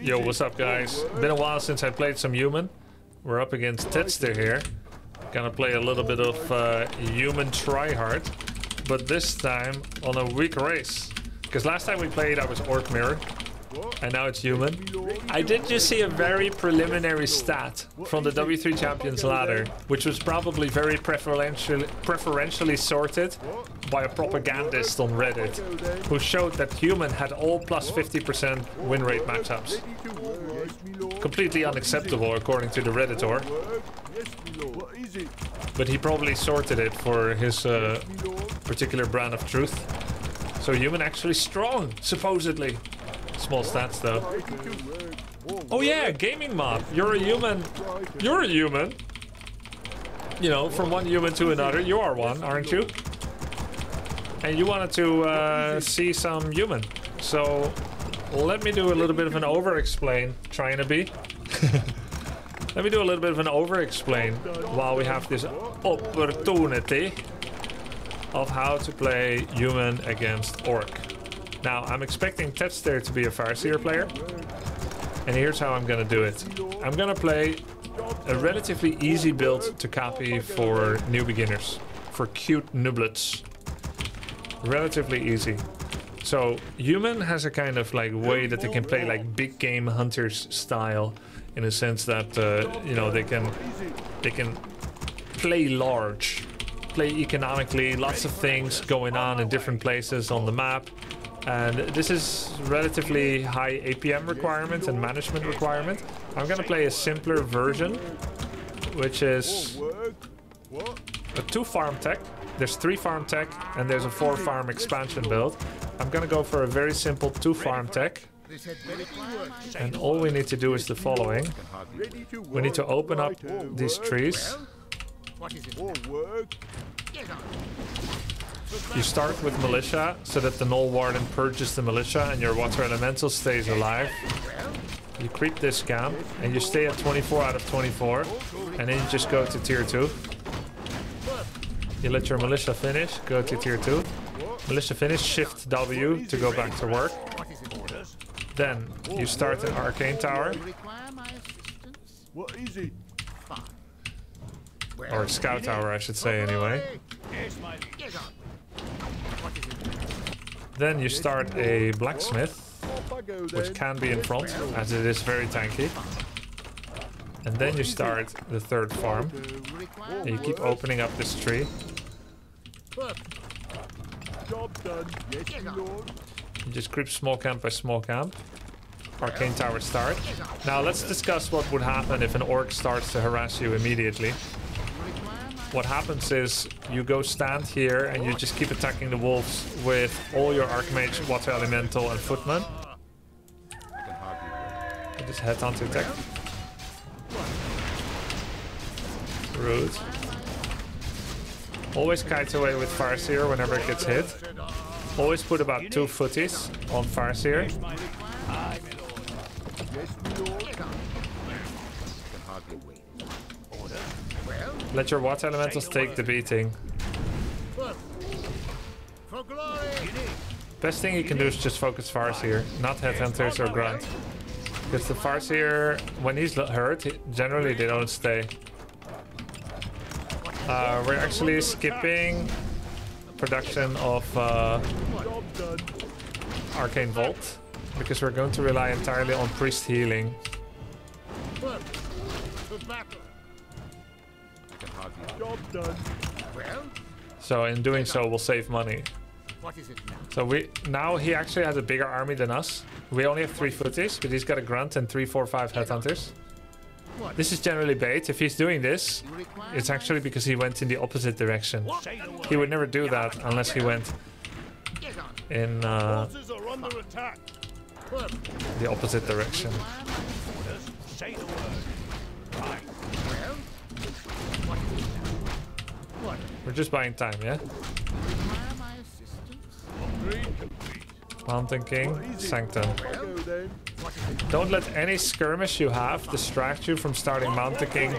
Yo, what's up, guys? Been a while since I played some human. We're up against Tetster here. Gonna play a little bit of uh, human tryhard, but this time on a weak race. Because last time we played, I was Orc Mirror, and now it's human. I did just see a very preliminary stat from the W3 Champions ladder, which was probably very preferentially, preferentially sorted by a propagandist on Reddit, who showed that human had all plus 50% win rate matchups. Completely unacceptable according to the Redditor. But he probably sorted it for his uh, particular brand of truth. So human actually strong, supposedly. Small stats though. Oh yeah, gaming mob. You're a human. You're a human. You know, from one human to another. You are one, aren't you? And you wanted to uh, see some human. So let me do a little bit of an over-explain, trying to be. let me do a little bit of an over-explain while we have this opportunity of how to play human against orc. Now, I'm expecting Tetster to be a Farseer player. And here's how I'm gonna do it. I'm gonna play a relatively easy build to copy for new beginners. For cute nublets. Relatively easy. So, Human has a kind of like way that they can play like big game hunters style. In a sense that, uh, you know, they can, they can play large. Play economically, lots of things going on in different places on the map. And this is relatively high APM requirement and management requirement. I'm gonna play a simpler version, which is a two farm tech. There's three farm tech and there's a four farm expansion build. I'm gonna go for a very simple two farm tech. And all we need to do is the following. We need to open up these trees. You start with militia so that the null warden purges the militia and your water elemental stays alive. You creep this camp and you stay at 24 out of 24 and then you just go to tier 2. You let your militia finish, go to tier 2. Militia finish, shift W to go back to work. Then you start an arcane tower. Or scout tower, I should say, anyway. Then you start a blacksmith, which can be in front, as it is very tanky. And then you start the third farm. And you keep opening up this tree. You just creep small camp by small camp. Arcane tower start. Now let's discuss what would happen if an orc starts to harass you immediately. What happens is you go stand here and you just keep attacking the wolves with all your Archmage, Water Elemental and Footman. You just headhunter tech. Rude. Always kite away with Farseer whenever it gets hit. Always put about two footies on Farseer. Let your water elementals take the beating. Best thing you can do is just focus Farseer, not Headhunters or Grunt. Because the Farseer, when he's hurt, generally they don't stay. Uh, we're actually skipping production of uh, Arcane Vault because we're going to rely entirely on priest healing. Job done. So in doing so, we'll save money. What is it now? So we now he actually has a bigger army than us. We only have three footies, but he's got a grunt and three, four, five headhunters. This is generally bait. If he's doing this, it's actually because he went in the opposite direction. He would never do that unless he went in uh, Forces are under attack. the opposite direction. We're just buying time, yeah? Require? Mountain King, Sanctum. Don't let any skirmish you have distract you from starting Mountain King,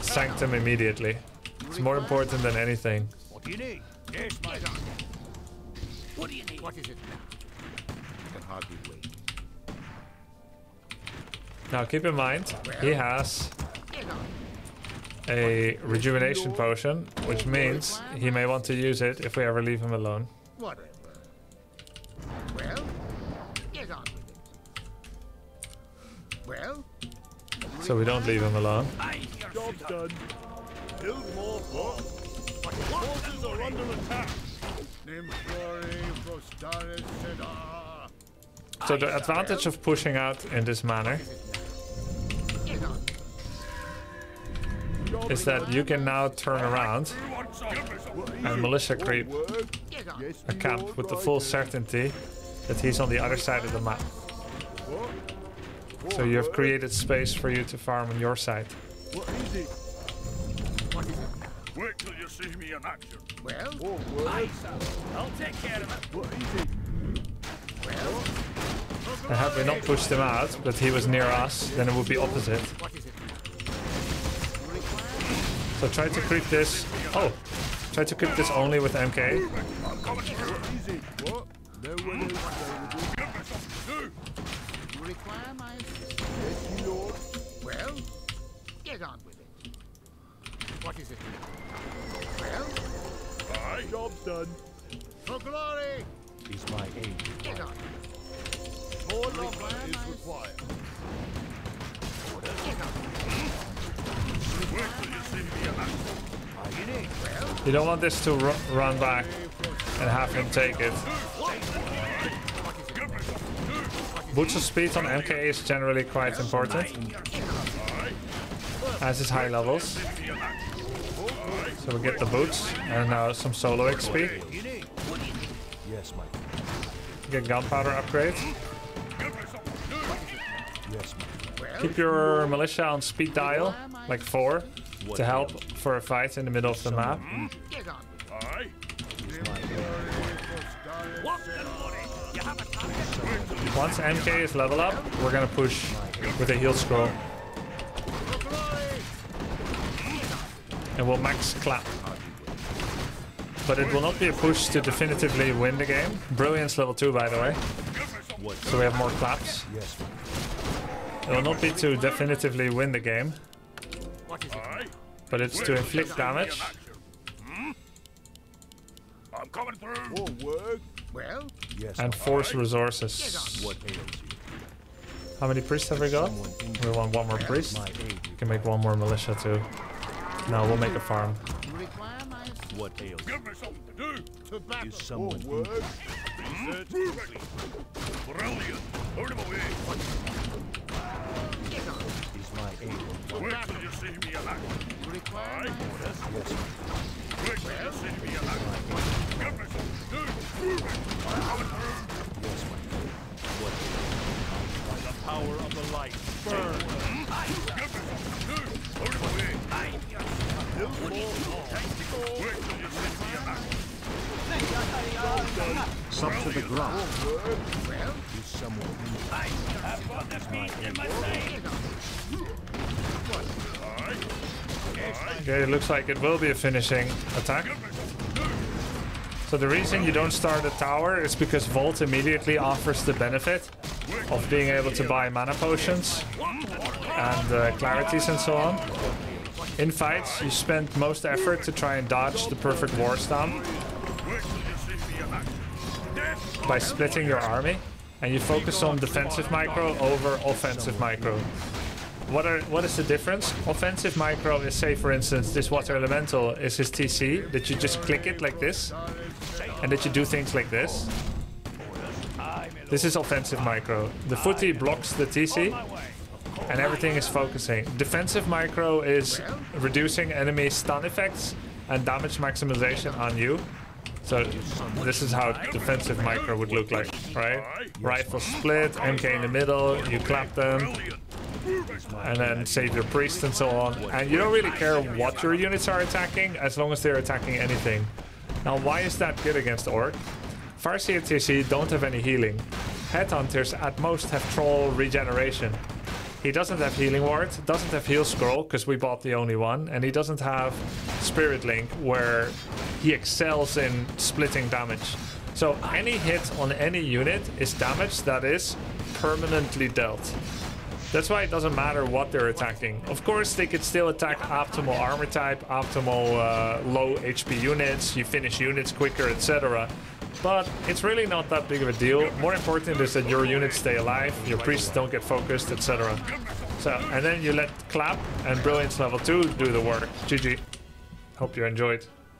Sanctum immediately. It's more important than anything. What do you need? Yes, mate. What do you need? What is it now? can hardly wait. Now keep in mind, he has a rejuvenation potion, which means he may want to use it if we ever leave him alone. Whatever. Well, get on with it. Well, So we don't leave him alone. Job done. Build more forts. Forces are under attack. Nimflori Prostaris Sedar. So the advantage of pushing out in this manner is that you can now turn around and militia creep work. Get on. Yes, a camp with the full certainty that he's on the other side of the map. So you have created space for you to farm on your side. What is it? What is it? Wait till you see me in action. Well, I'll take care of it. What is it? Had we not pushed him out, but he was near us, then it would be opposite. What is it? So try to creep this. Oh, try to creep this only with MK. What is it? What? No one else available. You require my assistance. Yes, my lord. Well, get on with it. What is it? Well, Job's done. for glory. Is my aid. Get on. More You lumber require is required. Get on. You don't want this to ru run back and have him take it. Boots of speed on MK is generally quite important, as is high levels. So we get the boots and now some solo XP. Yes, Mike. Get gunpowder upgrade. Keep your militia on speed dial, like 4, to help for a fight in the middle of the map. Get on with it. Once MK is level up, we're gonna push with a heal scroll. And we'll max clap. But it will not be a push to definitively win the game. Brilliance level 2 by the way. So we have more claps. It will not be to definitively win the game, What is it? but it's to inflict damage. I'm coming through. More work. Well, Yes, and force resources. what ails you? How many priests have we got? We want one more priest. We can make one more militia too. No, we'll make a farm. you require my assistance. What ails? Give me something to do. To battle. Is someone in work. Brilliant. Put him away. Get on. Is my aid required? Wait till you see me in action. You require my Yes, Some to the ground. Well, Is someone in get on. Okay, it looks like it will be a finishing attack. So the reason you don't start a tower is because Vault immediately offers the benefit of being able to buy mana potions and uh, clarities and so on. In fights, you spend most effort to try and dodge the perfect war stomp by splitting your army, and you focus on defensive micro over offensive micro. What are what is the difference? Offensive micro is say for instance this water elemental is his TC that you just click it like this and that you do things like this. This is offensive micro. The footy blocks the TC and everything is focusing. Defensive micro is reducing enemy stun effects and damage maximization on you. So this is how defensive micro would look like, right? Rifle split, MK in the middle, you clap them, and then save your priest and so on. And you don't really care what your units are attacking as long as they're attacking anything. Now, why is that good against Orc? Farseer TC don't have any healing. Headhunters at most have troll regeneration. He doesn't have healing ward, doesn't have heal scroll because we bought the only one, and he doesn't have spirit link where he excels in splitting damage. So any hit on any unit is damage that is permanently dealt. That's why it doesn't matter what they're attacking. Of course, they could still attack optimal armor type, optimal uh, low HP units, you finish units quicker, etc. But it's really not that big of a deal. More important is that your units stay alive, your priests don't get focused, etc. So, and then you let Clap and Brilliance level 2 do the work. GG. Hope you enjoyed.